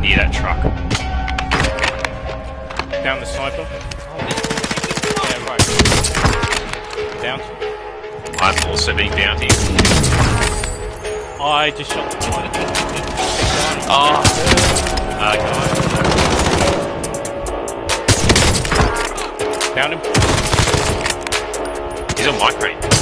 near that truck. Down the sniper. Yeah, right. Down. I'm also being bounty. I just shot the ah. uh, guy. Oh. Uh. Down him. He's on my crate.